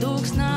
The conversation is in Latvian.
dūksnā